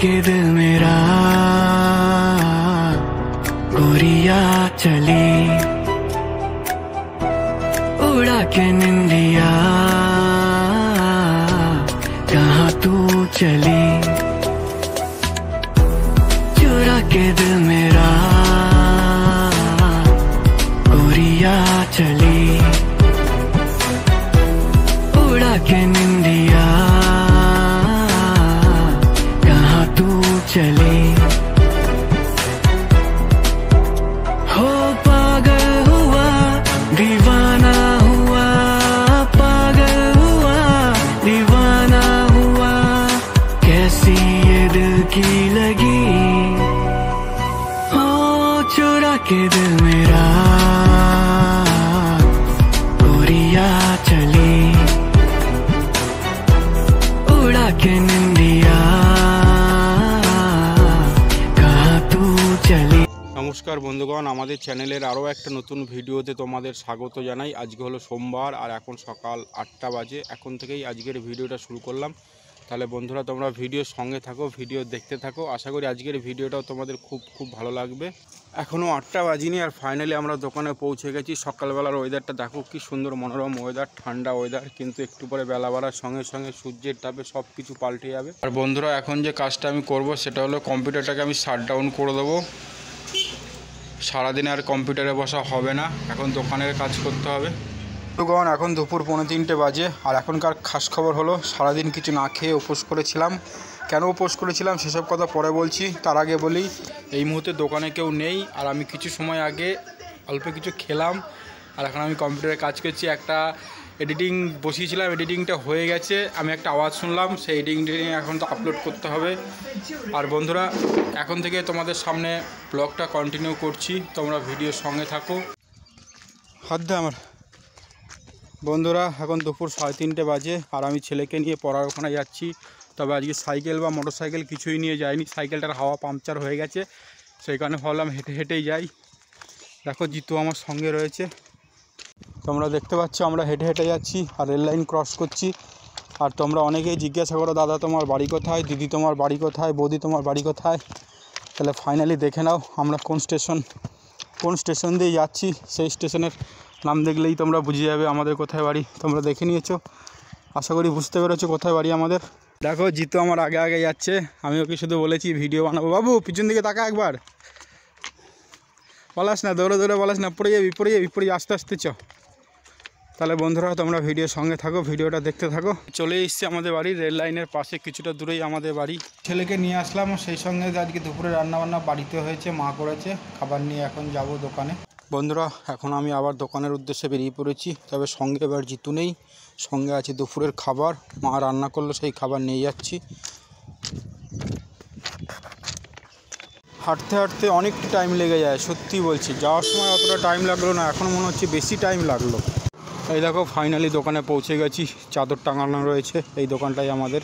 के दिल मेरा। गोरिया चली। उड़ा के निंदिया। कहाँ तू चली। নমস্কার বন্ধুগণ, আমাদের চ্যানেলের আরও একটা নতুন ভিডিওতে তোমাদের স্বাগত জানাই। আজকে হলো সোমবার আর এখন সকাল আটটা বাজে। এখন থেকেই আজকের ভিডিওটা শুরু করলাম। তাহলে বন্ধুরা, তোমরা ভিডিও সঙ্গে থাকো, ভিডিও দেখতে থাকো। আশা করি আজকের ভিডিওটাও তোমাদের খুব খুব ভালো লাগবে। এখনও আটটা বাজিনি আর ফাইনালি আমরা দোকানে পৌঁছে গেছি। সকালবেলার ওয়েদারটা দেখো কি সুন্দর মনোরম ওয়েদার ঠান্ডা ওয়েদার কিন্তু একটু পরে বেলা বাড়ার সঙ্গে সঙ্গে সূর্যের তাপে সব কিছু পাল্টে যাবে। আর বন্ধুরা, এখন যে কাজটা আমি করব, সেটা হলো কম্পিউটারটাকে আমি শাট ডাউন করে দেবো। সারাদিন আর কম্পিউটারে বসা হবে না। এখন দোকানের কাজ করতে হবে। বন্ধুগণ, এখন দুপুর পৌনে তিনটে বাজে। আর এখনকার খাস খবর হলো, সারাদিন কিছু না খেয়ে উপোস করেছিলাম। কেন উপোস করেছিলাম সেসব কথা পরে বলছি। তার আগে বলি, এই মুহূর্তে দোকানে কেউ নেই, আর আমি কিছু সময় আগে অল্প কিছু খেলাম। আর এখন আমি কম্পিউটারে কাজ করছি। একটা এডিটিং বসিয়েছিলাম, এডিটিংটা হয়ে গেছে। আমি একটা আওয়াজ শুনলাম, সেই এডিটিংটা এখন তো আপলোড করতে হবে। আর বন্ধুরা, এখন থেকে তোমাদের সামনে ব্লগটা কন্টিনিউ করছি। তোমরা ভিডিওর সঙ্গে থাকো। হাত আমার। বন্ধুরা, এখন দুপুর সাড়ে তিনটে বাজে আর আমি ছেলেকে নিয়ে পড়ার ওখানে যাচ্ছি। তবে আজকে সাইকেল বা মোটর সাইকেল কিছুই নিয়ে যাইনি। সাইকেলটার হাওয়া পাংচার হয়ে গেছে সেই কারণে ভাবলাম হেঁটে হেঁটেই যাই। দেখো, জিতু আমার সঙ্গে রয়েছে। তোমরা দেখতে পাচ্ছ, আমরা হেঁটে হেঁটে যাচ্ছি আর রেল লাইন ক্রস করছি। আর তোমরা অনেকেই জিজ্ঞাসা করো, দাদা, তোমার বাড়ি কোথায়? দিদি, তোমার বাড়ি কোথায়? বৌদি, তোমার বাড়ি কোথায়? তাহলে ফাইনালি দেখে নাও আমরা কোন স্টেশন কোন স্টেশন দিয়ে যাচ্ছি। সেই স্টেশনের নাম দেখলেই তোমরা বুঝে যাবে আমাদের কোথায় বাড়ি। তোমরা দেখে নিয়েছো। আশা করি বুঝতে পেরেছ কোথায় বাড়ি আমাদের। দেখো, জিতু আমার আগে আগে যাচ্ছে। আমি ওকে শুধু বলেছি ভিডিও বানাবো। বাবু, পিছন দিকে তাকা একবার। বলাস না, দৌড়ে দৌড়ে বলাস না। পড়ে যাবি পড়ে যাবি, পড়ে আস্তে আস্তে চ। তাহলে বন্ধুরা, তোমরা ভিডিওর সঙ্গে থাকো, ভিডিওটা দেখতে থাকো। চলে এসছে আমাদের বাড়ি। রেল লাইনের পাশে কিছুটা দূরেই আমাদের বাড়ি। ছেলেকে নিয়ে আসলাম। সেই সঙ্গে আজকে দুপুরে রান্নাবান্না বাড়িতে হয়েছে, মা করেছে। খাবার নিয়ে এখন যাব দোকানে। বন্ধুরা, এখন আমি আবার দোকানের উদ্দেশ্যে বেরিয়ে পড়েছি। তবে সঙ্গে এবার জিতু নেই, সঙ্গে আছে দুপুরের খাবার। মা রান্না করল, সেই খাবার নিয়ে যাচ্ছি। হাঁটতে হাঁটতে অনেকটা টাইম লেগে যায়, সত্যি বলছি। যাওয়ার সময় অতটা টাইম লাগল না, এখন মনে হচ্ছে বেশি টাইম লাগল। এই দেখো ফাইনালি দোকানে পৌঁছে গেছি। চাদর টাঙানো রয়েছে, এই দোকানটাই আমাদের।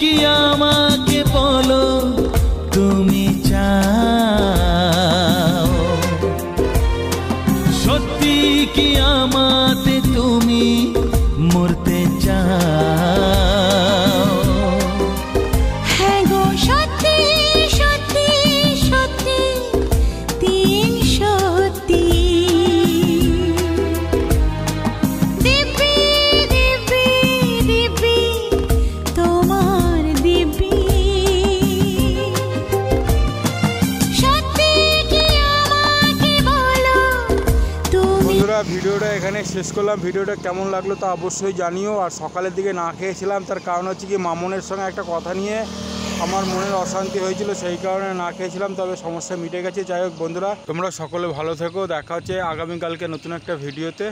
কি আমাকে বলো তুমি চাও? সত্যি কি আমাতে ভিডিওটা এখানে শেষ করলাম। ভিডিওটা কেমন লাগল তা অবশ্যই জানিও। আর সকালের দিকে না খেয়েছিলাম তার কারণ হচ্ছে কি মামনের সঙ্গে একটা কথা নিয়ে আমার মনের অশান্তি হয়েছিল, সেই কারণে না খেয়েছিলাম তবে সমস্যা মিটে গেছে। যাই হোক বন্ধুরা, তোমরা সকলে ভালো থেকো। দেখা হচ্ছে আগামীকালকে নতুন একটা ভিডিওতে।